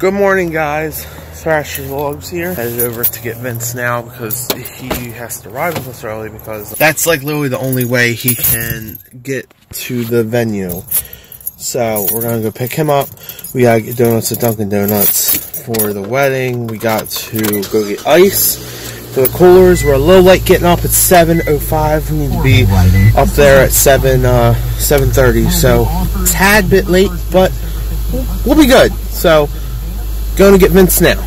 Good morning, guys. Thrasher Vlogs here. Headed over to get Vince now because he has to arrive with us early because that's like literally the only way he can get to the venue. So we're gonna go pick him up. We gotta get donuts at Dunkin' Donuts for the wedding. We got to go get ice for the coolers. We're a little late getting up. It's 7:05. We need to be up there at 7 uh, 7:30. So tad bit late, but we'll be good. So going to get Vince now.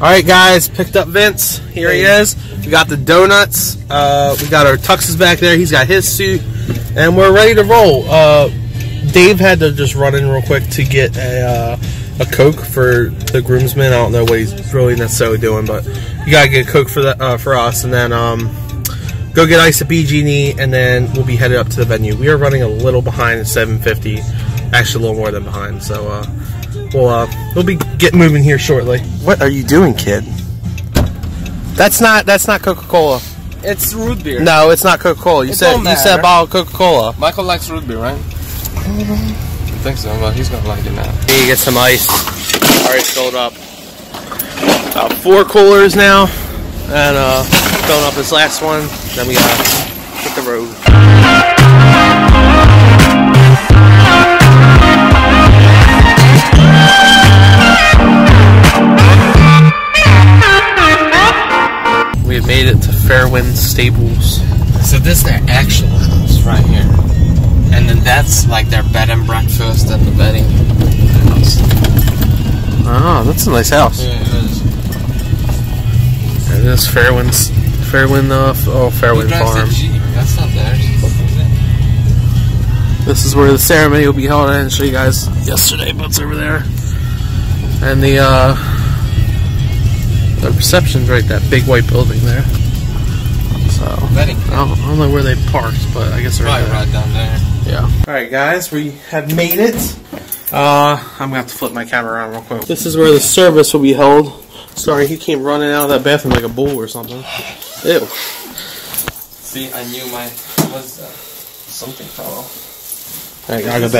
Alright guys, picked up Vince. Here he is. We got the donuts. Uh, we got our tuxes back there. He's got his suit. And we're ready to roll. Uh, Dave had to just run in real quick to get a, uh, a Coke for the groomsmen. I don't know what he's really necessarily doing, but you gotta get a Coke for that uh, for us, and then um, go get ice at BG&E, and then we'll be headed up to the venue. We are running a little behind at 7:50, actually a little more than behind. So uh, we'll uh, we'll be getting moving here shortly. What are you doing, kid? That's not that's not Coca Cola. It's root beer. No, it's not Coca Cola. You It said you said matter. bottle Coca Cola. Michael likes root beer, right? I think so, but he's gonna like it now. You get some ice. Already filled up. About four coolers now, and uh, filling up this last one. Then we gotta hit the road. We have made it to Fairwind Stables. So this is their actual house right here, and then that's like their bed and breakfast and the wedding house. Oh, that's a nice house. Yeah, it is. And this Fairwind's Fairwind uh, oh Fairwind Farm. That's not theirs. This is where the ceremony will be held. I didn't show you guys yesterday, but it's over there. And the uh, the reception's right that big white building there. So Wedding. I don't, I don't know where they parked, but I guess they're Right, there. right down there. Yeah. All right, guys, we have made it. Uh, I'm gonna have to flip my camera around real quick. This is where the service will be held. Sorry, he came running out of that bathroom like a bull or something. Ew. See, I knew my was uh, something fell off. All right, I got the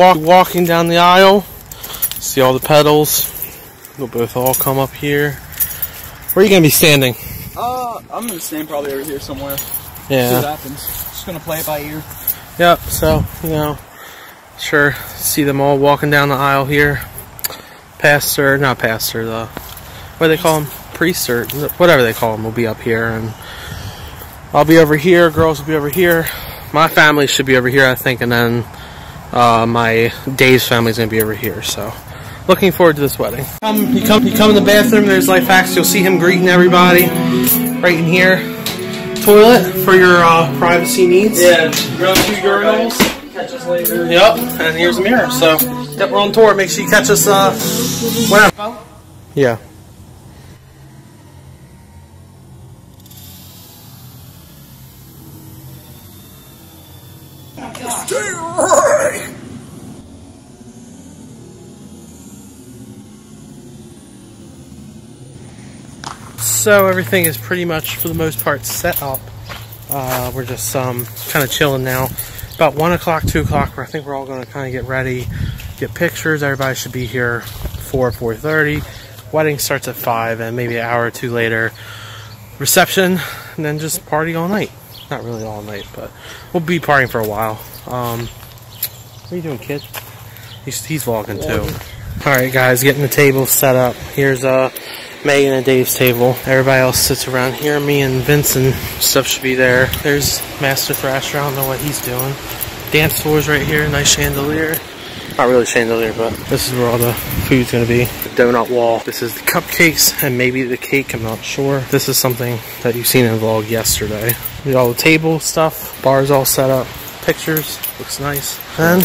walk, walking down the aisle. See all the pedals. They'll both all come up here. Where are you going to be standing? Uh, I'm gonna stand probably over here somewhere. See what Yeah. happens. Just gonna play it by ear. Yep. So, you know, sure, see them all walking down the aisle here. Pastor, not pastor, the, what do they call him? Priest or whatever they call him will be up here. And I'll be over here. Girls will be over here. My family should be over here, I think. And then uh, my Dave's family's going to be over here. So, looking forward to this wedding. Um, you come, you come in the bathroom. There's Life Hacks. You'll see him greeting everybody right in here. Toilet for your uh, privacy needs. Yeah, grab two urinals. Catch us later. Yep, and here's a mirror. So, yep, we're on tour. Make sure you catch us uh, whenever. Yeah. So everything is pretty much, for the most part, set up. Uh, we're just um, kind of chilling now. About one o'clock, two o'clock. I think we're all going to kind of get ready, get pictures. Everybody should be here four, four thirty. Wedding starts at five, and maybe an hour or two later, reception, and then just party all night. Not really all night, but we'll be partying for a while. Um, what are you doing, kid? He's he's vlogging too. All right, guys, getting the table set up. Here's uh Megan and Dave's table. Everybody else sits around here. Me and Vincent stuff should be there. There's Master Thrasher. I don't know what he's doing. Dance floor's right here. Nice chandelier. Not really chandelier, but this is where all the food's gonna be. The donut wall. This is the cupcakes and maybe the cake. I'm not sure. This is something that you've seen in the vlog yesterday. We got all the table stuff. Bars all set up. Pictures. Looks nice. And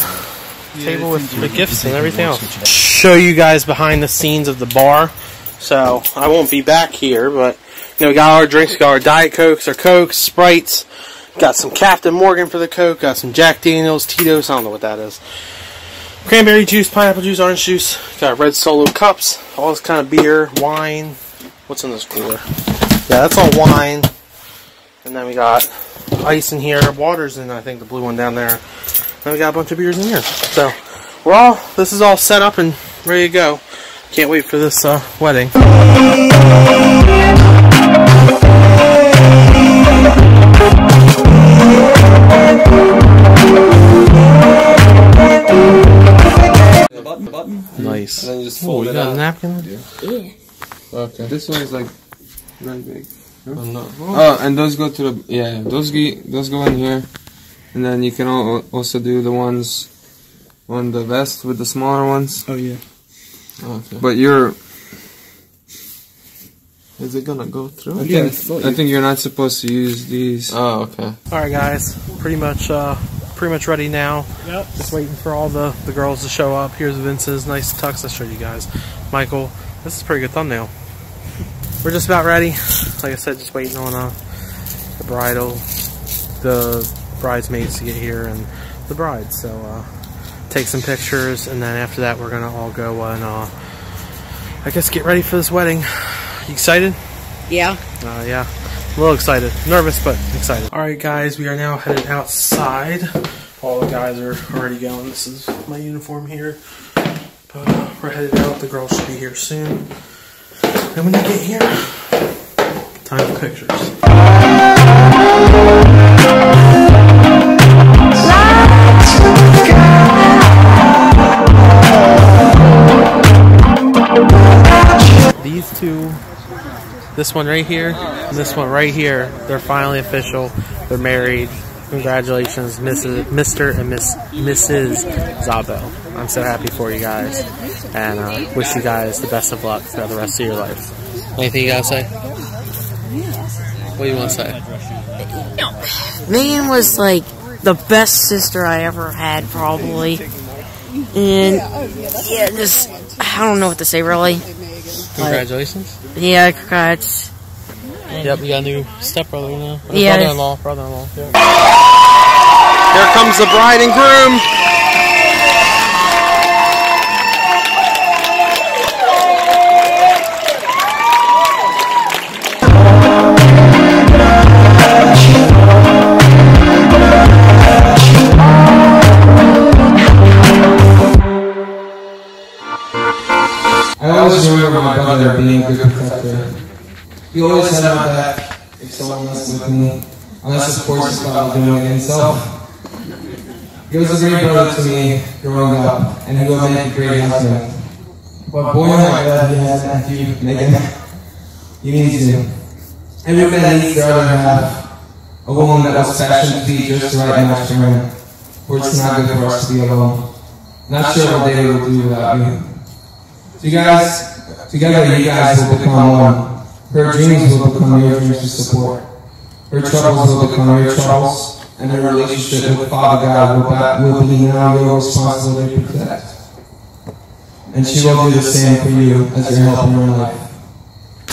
table with the gifts and everything else. Show you guys behind the scenes of the bar. So I won't be back here, but you know, we got our drinks, we got our Diet Cokes, our Cokes, Sprites, got some Captain Morgan for the Coke, got some Jack Daniels, Tito's, I don't know what that is. Cranberry juice, pineapple juice, orange juice, got red solo cups, all this kind of beer, wine. What's in this cooler? Yeah, that's all wine. And then we got ice in here, water's in I think the blue one down there. Then we got a bunch of beers in here. So we're all this is all set up and ready to go. Can't wait for this uh, wedding. The button, the button. Nice. And then you just Oh, fold you it got a napkin? Yeah. Okay. This one is like really big. Oh, no. Oh, and those go to the yeah. Those go those go in here, and then you can al- also do the ones on the vest with the smaller ones. Oh yeah. Okay. But you're, Is it gonna go through? I Yeah, think, I think you're not supposed to use these. Oh, okay. All right, guys. Pretty much, uh, pretty much ready now. Yep. Just waiting for all the the girls to show up. Here's Vince's nice tux. I showed you guys. Michael, this is a pretty good thumbnail. We're just about ready. Like I said, just waiting on uh, the bridal, the bridesmaids to get here, and the bride. So uh, take some pictures, and then after that, we're gonna all go and uh, I guess get ready for this wedding. You excited? Yeah. Uh, yeah, a little excited. Nervous, but excited. Alright, guys, we are now headed outside. All the guys are already going. This is my uniform here. But we're headed out. The girls should be here soon. And when they get here, time for pictures. These two. This one right here and this one right here. They're finally official. They're married. Congratulations mrs mr and miss mrs zabo. I'm so happy for you guys and uh, wish you guys the best of luck throughout the rest of your life. Anything you gotta say? What do you want to say Megan was like the best sister I ever had, probably. And yeah, just I don't know what to say really. Congratulations Yeah, congrats. yep you got a new stepbrother now brother-in-law brother-in-law yeah. here comes the bride and groom He always had my back if someone messed with me, unless of course he thought of doing it himself. He was a great brother to me growing up, and he will make a great husband. But boy, oh my God, he has you, Megan. He needs you. Every man needs their other half. A woman that was fashioned to be just the right match for him. For it's not good for us to be alone. Not sure what they will do without you. So you guys, together you guys will become one. Her dreams will become your dreams to support. Her troubles will become your troubles, and her relationship with Father God will, will be now your responsibility to protect. And she will do the same for you as your help in your life.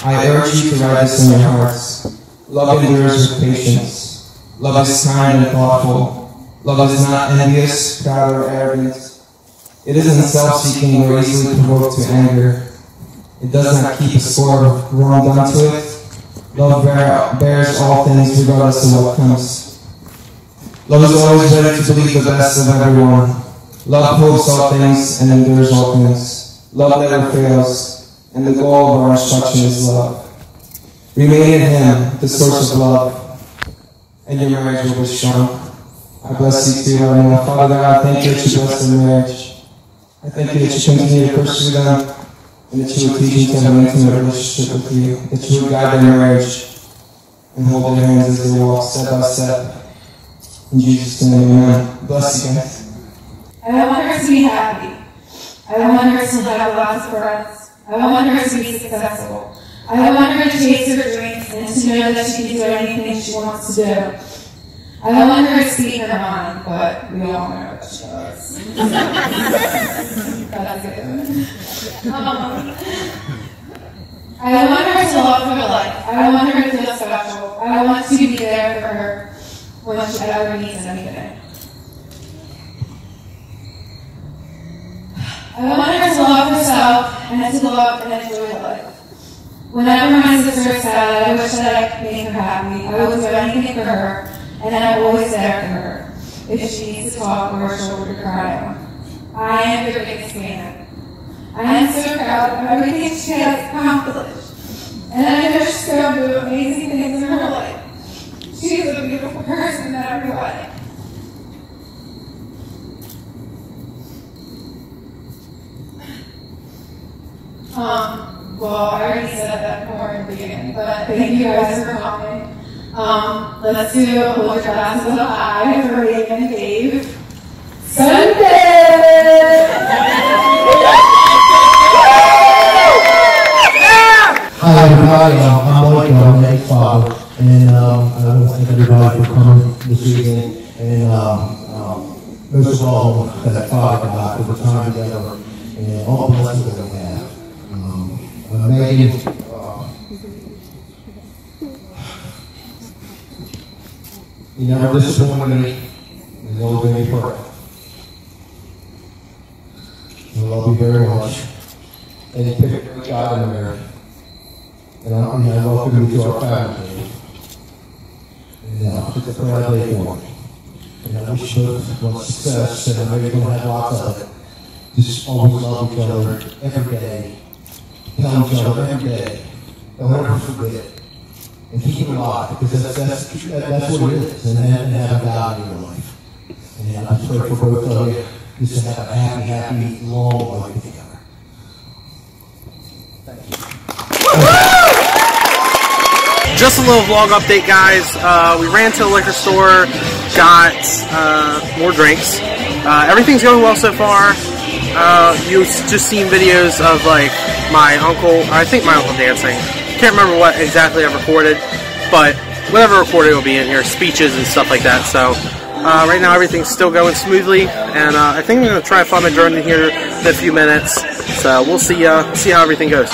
I urge you to write this in your hearts. Love endures with patience. Love is kind and thoughtful. Love is not envious, proud, or arrogant. It isn't self-seeking or easily provoked to anger. It does not keep a score of wrong done to it. Love bear, bears all things regardless of what comes. Love is always ready to believe the best of everyone. Love hopes all things and endures all things. Love never fails, and the goal of our instruction is love. Remain in Him, the source of love, and your marriage will be strong. I bless you too, Lord. Father God, I thank you that you bless their marriage. I thank you that you continue to pursue them and that you would teach them to have an intimate relationship with you, that you would guide their marriage and hold their hands as they walk step by step. In Jesus' name, amen. Bless you guys. I want her to be happy. I want her to have lots of friends. I want her to be successful. I want her to chase her dreams and to know that she can do anything she wants to do. I want her to speak her mind, but we all know that she does. Um, I want her to love her life. I want her to feel special. I want to be there for her when she ever needs anything. I want her to love herself and to love and enjoy life. Whenever my sister is sad, I wish that I could make her happy. I would do anything for her, and I'm always there for her if she needs to talk or a shoulder to cry on. I am your biggest fan. I am so proud of everything she has accomplished, and I know she's going to do amazing things in her life. She is a beautiful person in every way. Um, well, I already said that more in the beginning, but thank you guys for coming. Um, let's do hold your glasses up high for Megan and Dave. Hi everybody, um, I'm Mike, I'm an ex-father, and um, I want to thank everybody for coming this evening, and um, um, most of all, that Father God for the time together, and all the blessings that we have. Um, uh, Megan, uh, you never disappointed me, and you've always been perfect. I love you very much, and you picked guy in marriage. And I, I welcome you to our family. Uh, it's a proud day for me. And I wish both much success, and I know you're going to have lots of it. Just always love each other every day. Tell each other every day. Don't ever forget. And keep it alive, because that's, that's, that, that's what it is. And, and have God in your life. And I pray for both of you just to have a happy, happy, long life together. Just a little vlog update, guys. Uh, we ran to the liquor store, got uh, more drinks. Uh, everything's going well so far. Uh, you've just seen videos of like my uncle, I think my uncle dancing. Can't remember what exactly I recorded, but whatever recorded will be in here, speeches and stuff like that. So uh, right now everything's still going smoothly, and uh, I think I'm gonna try to find my drone in here in a few minutes. So we'll see see how everything goes.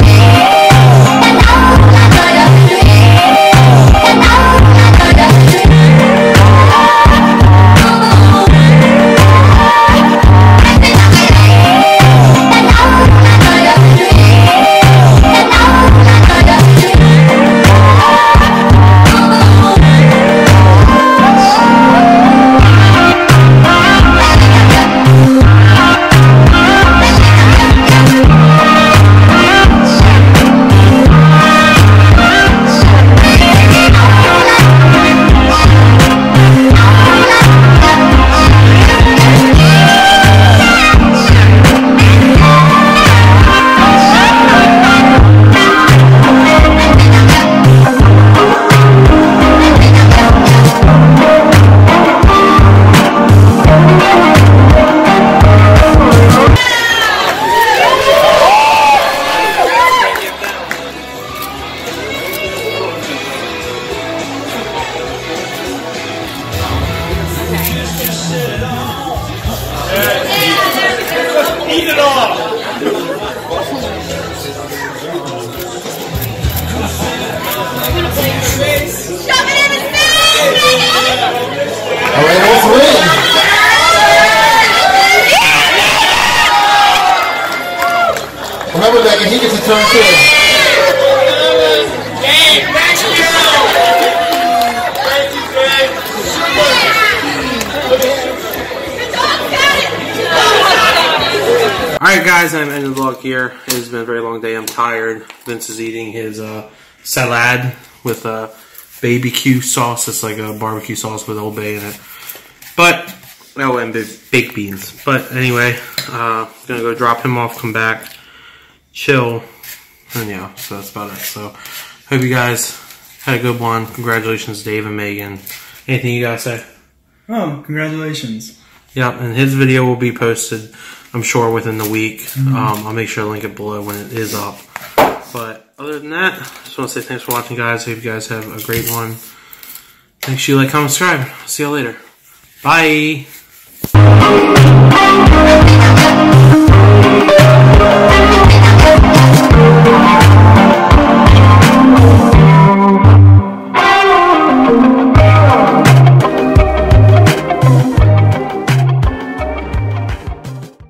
A. Alright guys, I'm ending the vlog here. It's been a very long day. I'm tired. Vince is eating his uh, salad with uh, barbecue sauce. It's like a barbecue sauce with Old Bay in it. But, oh, and baked beans. But anyway, uh, gonna go drop him off, come back, chill, and yeah, so that's about it. So, hope you guys had a good one. Congratulations, Dave and Megan. Anything you guys say? Oh, congratulations. Yeah, and his video will be posted, I'm sure, within the week. Um, I'll make sure to link it below when it is up. But other than that, just want to say thanks for watching, guys. Hope you guys have a great one. Make sure you like, comment, subscribe. See you later. Bye.